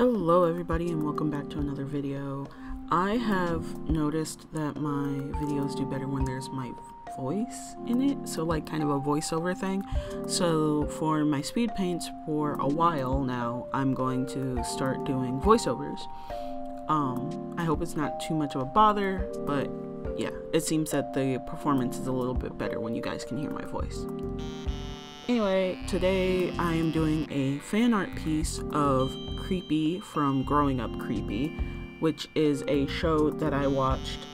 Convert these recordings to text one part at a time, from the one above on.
Hello everybody and welcome back to another video. I have noticed that my videos do better when there's my voice in it, so like kind of a voiceover thing. So for my speed paints for a while now, I'm going to start doing voiceovers. Um, I hope it's not too much of a bother, but yeah, it seems that the performance is a little bit better when you guys can hear my voice. Anyway, today I am doing a fan art piece of Creepie from Growing Up Creepie, which is a show that I watched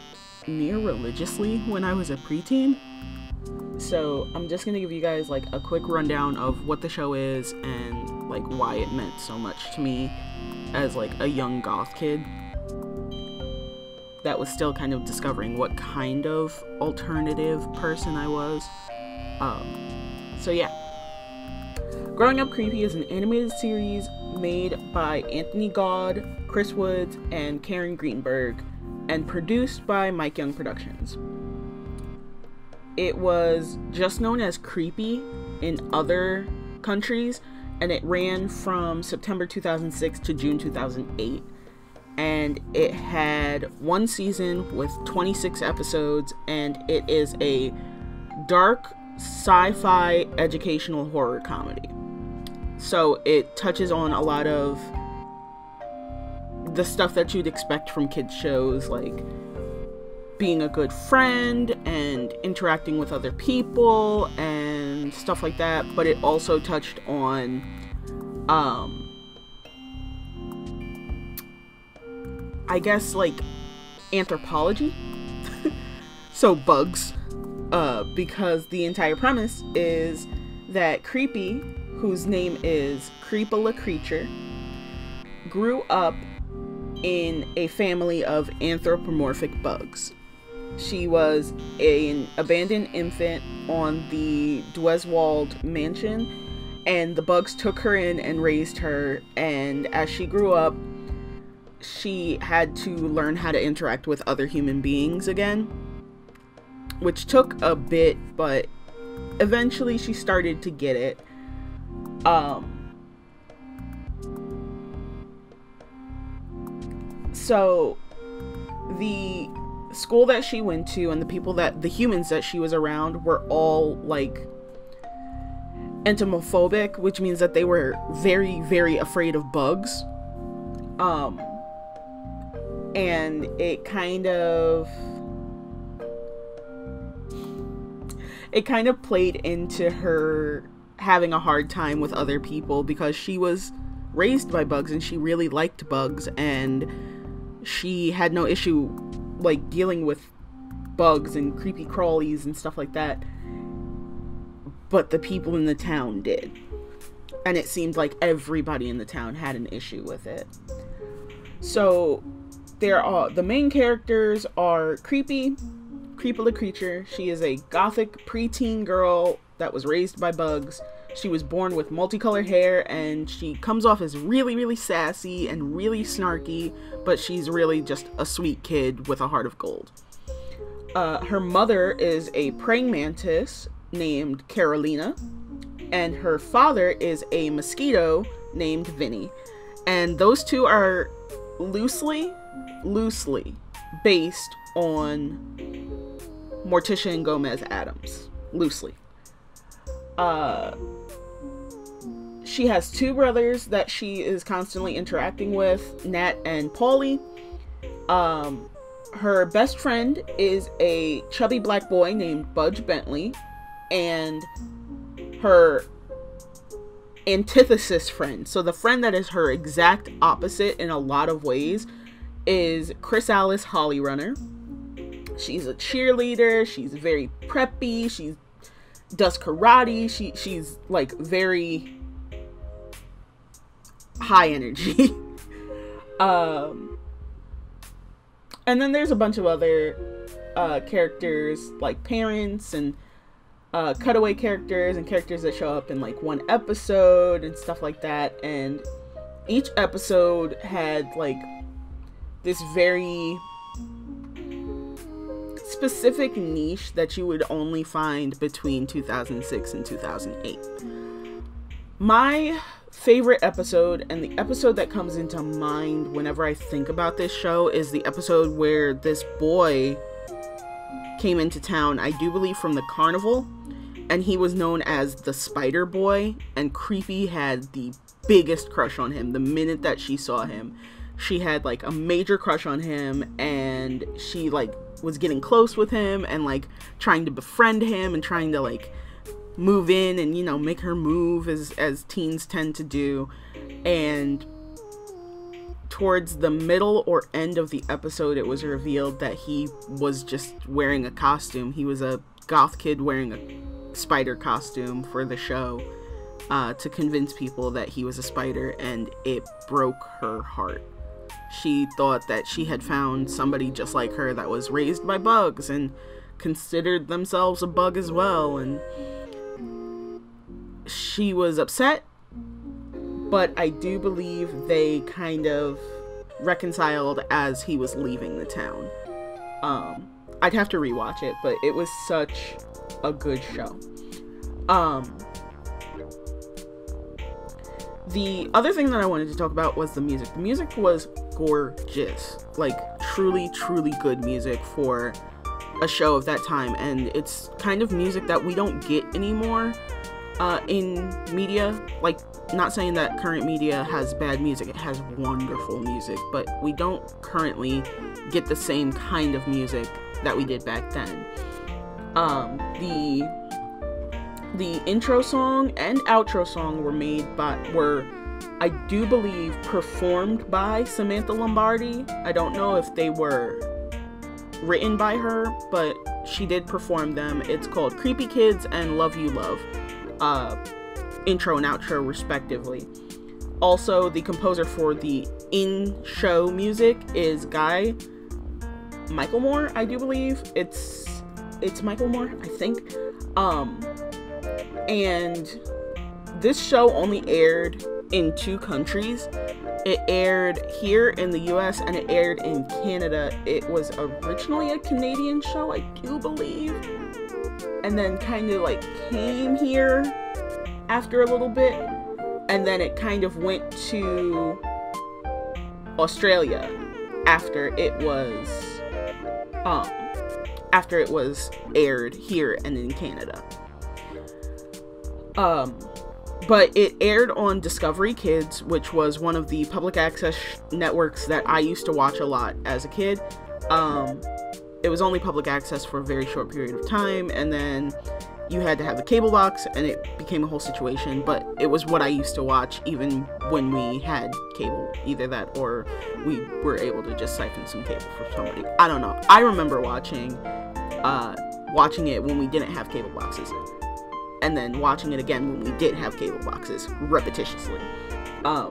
near religiously when I was a preteen. So I'm just gonna give you guys like a quick rundown of what the show is and like why it meant so much to me as like a young goth kid that was still kind of discovering what kind of alternative person I was. Um, so yeah. Growing Up Creepie is an animated series made by Anthony God, Chris Woods, and Karen Greenberg, and produced by Mike Young Productions. It was just known as Creepie in other countries, and it ran from September 2006 to June 2008. And it had one season with 26 episodes, and it is a dark sci fi educational horror comedy. So it touches on a lot of the stuff that you'd expect from kids shows like being a good friend and interacting with other people and stuff like that. But it also touched on um I guess like anthropology. So bugs uh because the entire premise is that Creepie whose name is Creepella Creecher, grew up in a family of anthropomorphic bugs. She was an abandoned infant on the Dweswald mansion, and the bugs took her in and raised her. And as she grew up, she had to learn how to interact with other human beings again, which took a bit, but eventually she started to get it um, so the school that she went to and the people that the humans that she was around were all like entomophobic, which means that they were very, very afraid of bugs. Um, and it kind of it kind of played into her having a hard time with other people because she was raised by bugs and she really liked bugs and she had no issue like dealing with bugs and creepy crawlies and stuff like that. But the people in the town did. And it seemed like everybody in the town had an issue with it. So there are the main characters are creepy creepy creature. She is a gothic preteen girl that was raised by bugs. She was born with multicolored hair and she comes off as really, really sassy and really snarky, but she's really just a sweet kid with a heart of gold. Uh, her mother is a praying mantis named Carolina, and her father is a mosquito named Vinny. And those two are loosely, loosely based on Morticia and Gomez Addams. Loosely. Uh, she has two brothers that she is constantly interacting with, Nat and Paulie. Um, her best friend is a chubby black boy named Budge Bentley, and her antithesis friend, so the friend that is her exact opposite in a lot of ways, is Chrysalis Holly Runner. She's a cheerleader, she's very preppy, she's does karate. She she's like very high energy. um and then there's a bunch of other uh characters like parents and uh cutaway characters and characters that show up in like one episode and stuff like that and each episode had like this very specific niche that you would only find between 2006 and 2008. My favorite episode and the episode that comes into mind whenever I think about this show is the episode where this boy came into town, I do believe from the carnival, and he was known as the Spider Boy, and Creepie had the biggest crush on him the minute that she saw him. She had like a major crush on him, and she like was getting close with him and like trying to befriend him and trying to like move in and you know make her move as as teens tend to do. And towards the middle or end of the episode it was revealed that he was just wearing a costume. He was a goth kid wearing a spider costume for the show uh, to convince people that he was a spider and it broke her heart she thought that she had found somebody just like her that was raised by bugs and considered themselves a bug as well and she was upset, but I do believe they kind of reconciled as he was leaving the town. Um, I'd have to rewatch it, but it was such a good show. Um, the other thing that I wanted to talk about was the music. The music was gorgeous, like truly, truly good music for a show of that time, and it's kind of music that we don't get anymore uh, in media. Like, not saying that current media has bad music, it has wonderful music, but we don't currently get the same kind of music that we did back then. Um, the the intro song and outro song were made by were I do believe performed by Samantha Lombardi. I don't know if they were written by her, but she did perform them. It's called Creepy Kids and Love You Love uh, intro and outro, respectively. Also, the composer for the in show music is Guy Michael Moore, I do believe. It's it's Michael Moore, I think. Um, and this show only aired in two countries. It aired here in the US and it aired in Canada. It was originally a Canadian show, I do believe and then kind of like came here after a little bit and then it kind of went to Australia after it was um after it was aired here and in Canada. Um but it aired on Discovery Kids, which was one of the public access networks that I used to watch a lot as a kid. Um it was only public access for a very short period of time and then you had to have a cable box and it became a whole situation. But it was what i used to watch even when we had cable either that or we were able to just siphon some cable from somebody. I don't know. I remember watching uh watching it when we didn't have cable boxes and then watching it again when we did have cable boxes repetitiously um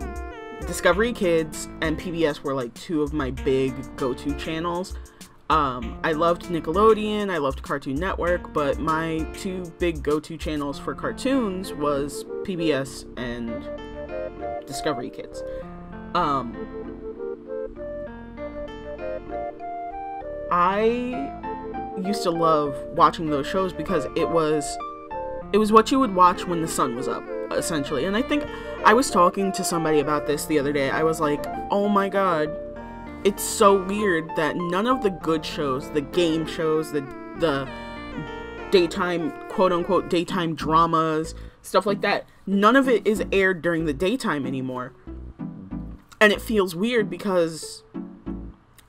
discovery kids and pbs were like two of my big go-to channels um, I loved Nickelodeon, I loved Cartoon Network, but my two big go-to channels for cartoons was PBS and Discovery Kids. Um, I used to love watching those shows because it was it was what you would watch when the sun was up essentially. And I think I was talking to somebody about this the other day. I was like, "Oh my god, it's so weird that none of the good shows, the game shows, the the daytime quote unquote daytime dramas, stuff like that, none of it is aired during the daytime anymore. And it feels weird because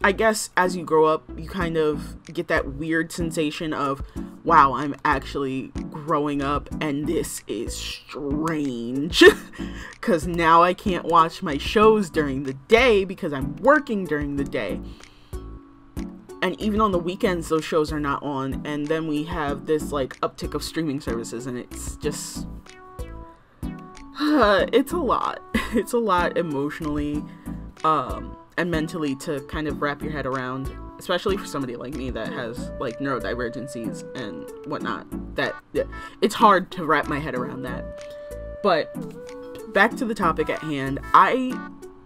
I guess as you grow up, you kind of get that weird sensation of, wow, I'm actually growing up and this is strange. Because now I can't watch my shows during the day because I'm working during the day. And even on the weekends, those shows are not on. And then we have this like uptick of streaming services, and it's just. Uh, it's a lot. It's a lot emotionally. Um, and mentally to kind of wrap your head around especially for somebody like me that has like neurodivergencies and whatnot that it's hard to wrap my head around that. But back to the topic at hand i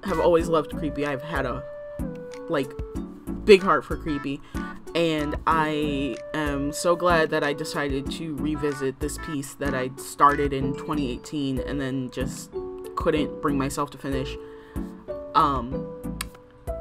have always loved Creepie. I've had a like big heart for Creepie. And i am so glad that i decided to revisit this piece that i started in 2018 and then just couldn't bring myself to finish. Um,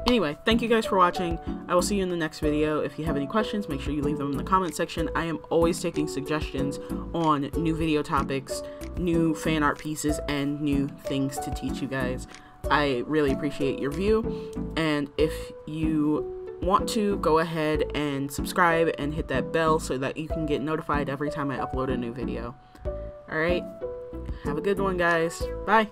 anyway, thank you guys for watching. I will see you in the next video. If you have any questions, make sure you leave them in the comment section. I am always taking suggestions on new video topics, new fan art pieces, and new things to teach you guys. I really appreciate your view, and if you want to, go ahead and subscribe and hit that bell so that you can get notified every time I upload a new video. Alright, have a good one, guys. Bye.